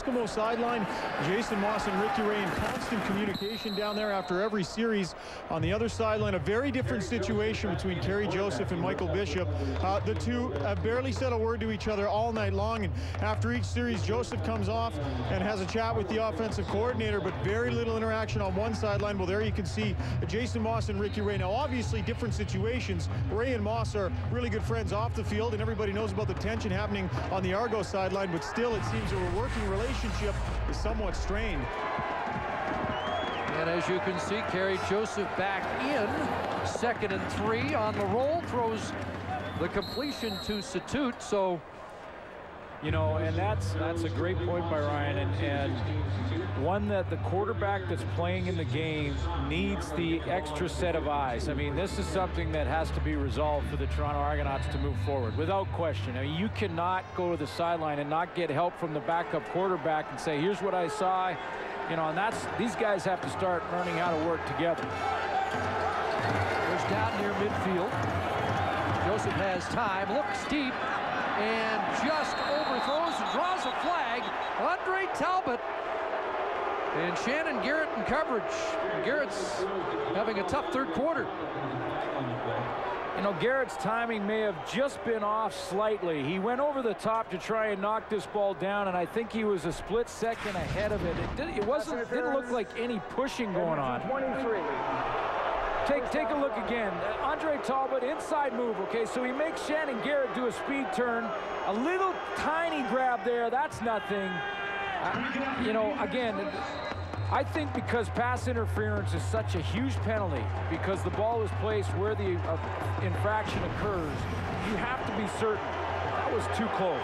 Eskimo sideline. Jason Maas and Ricky Ray in constant communication down there after every series. On the other sideline, a very different situation between Kerry Joseph and Michael Bishop. Uh, the two have barely said a word to each other all night long, and after each series, Joseph comes off and has a chat with the offensive coordinator, but very little interaction on one sideline. Well, there you can see Jason Maas and Ricky Ray. Now, obviously, different situations. Ray and Maas are really good friends off the field, and everybody knows about the tension happening on the Argo sideline, but still, it seems their working relationship is somewhat strained. And as you can see, Kerry Joseph back in. Second and three on the roll. Throws the completion to Satut. So you know, and that's that's a great point by Ryan, and, and one that the quarterback that's playing in the game needs the extra set of eyes. I mean, this is something that has to be resolved for the Toronto Argonauts to move forward, without question. I mean, you cannot go to the sideline and not get help from the backup quarterback and say, here's what I saw, you know, and that's, these guys have to start learning how to work together. Goes down near midfield. Joseph has time, looks deep, and just overthrows and draws a flag. Andre Talbot and Shannon Garrett in coverage. Garrett's having a tough third quarter. You know, Garrett's timing may have just been off slightly. He went over the top to try and knock this ball down, and I think he was a split second ahead of it. It, did, it wasn't. Didn't look like any pushing going on. 23. Take, take a look again. Andre Talbot, inside move, okay? So he makes Shannon Garrett do a speed turn. A little tiny grab there, that's nothing. Uh, you know, again, I think because pass interference is such a huge penalty, because the ball is placed where the uh, infraction occurs, you have to be certain. That was too close.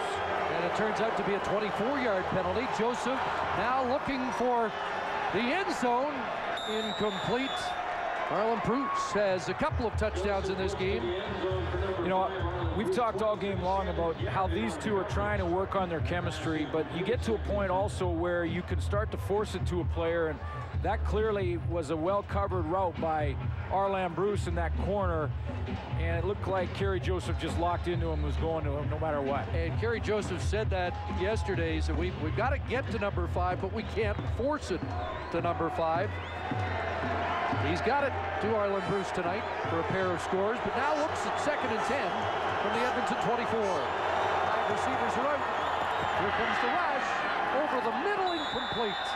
And it turns out to be a 24-yard penalty. Joseph now looking for the end zone. Incomplete. Arland Bruce has a couple of touchdowns in this game. You know, we've talked all game long about how these two are trying to work on their chemistry, but you get to a point also where you can start to force it to a player, and that clearly was a well-covered route by Arland Bruce in that corner, and it looked like Kerry Joseph just locked into him, was going to him no matter what. And Kerry Joseph said that yesterday, so we, we've got to get to number five, but we can't force it to number five. He's got it to Arland Bruce tonight for a pair of scores, but now looks at second and 10 from the Edmonton 24. Five receivers are out. Here comes the rush. Over the middle, incomplete.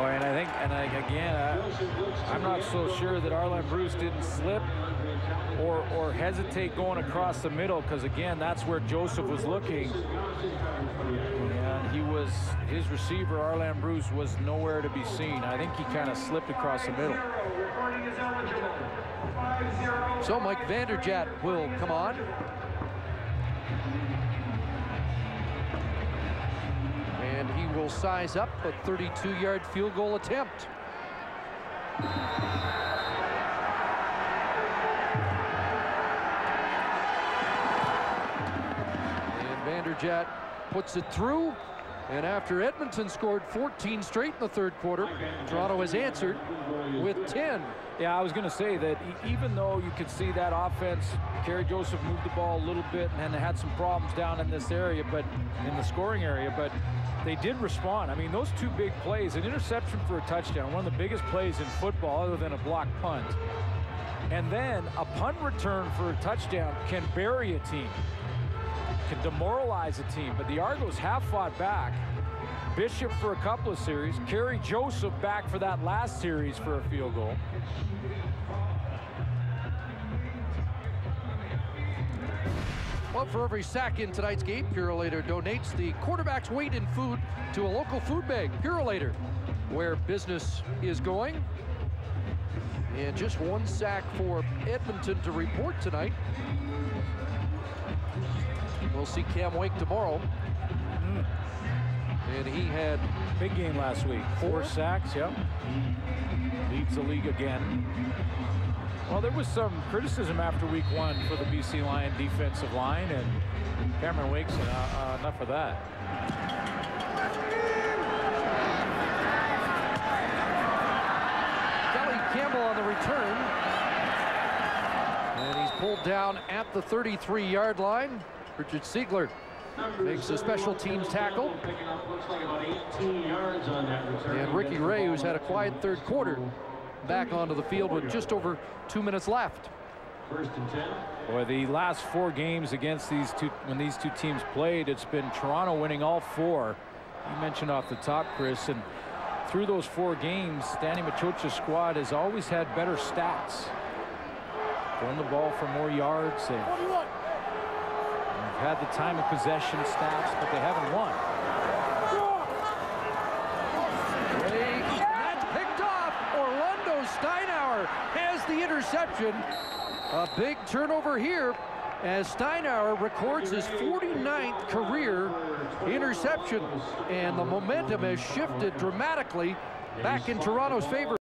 And I think, and I, again, I, I'm not so sure that Arland Bruce didn't slip or, or hesitate going across the middle, because again, that's where Joseph was looking And he was, his receiver, Arland Bruce, was nowhere to be seen. I think he kind of slipped across the middle. So Mike Vanderjagt will come on. And he will size up a 32-yard field goal attempt. And Vanderjagt puts it through and after Edmonton scored 14 straight in the third quarter, Toronto has answered with 10. Yeah, I was going to say that even though you could see that offense, Kerry Joseph moved the ball a little bit and had some problems down in this area, but in the scoring area, but they did respond. I mean, those two big plays, an interception for a touchdown, one of the biggest plays in football other than a block punt. And then a punt return for a touchdown can bury a team can demoralize a team. But the Argos have fought back. Bishop for a couple of series. Kerry Joseph back for that last series for a field goal. Well, for every sack in tonight's game, Purolator donates the quarterback's weight in food to a local food bank. Purolator, where business is going. And just one sack for Edmonton to report tonight. We'll see Cam Wake tomorrow. Mm. And he had big game last week. Four, Four sacks, yep. Leads the league again. Well, there was some criticism after week one for the BC Lion defensive line, and Cameron Wake said, uh, uh, enough of that. Kelly Campbell on the return. And he's pulled down at the 33-yard line. Richard Siegler makes a special teams tackle. And Ricky Ray, who's had a quiet third quarter, back onto the field with just over two minutes left. First and 10. Boy, the last four games against these two, when these two teams played, it's been Toronto winning all four. You mentioned off the top, Chris, and through those four games, Danny Maciocia's squad has always had better stats. Throwing the ball for more yards. They've, they've had the time of possession stats, but they haven't won. That's picked off. Orlando Steinauer has the interception. A big turnover here as Steinauer records his 49th career interception. And the momentum has shifted dramatically back in Toronto's favor.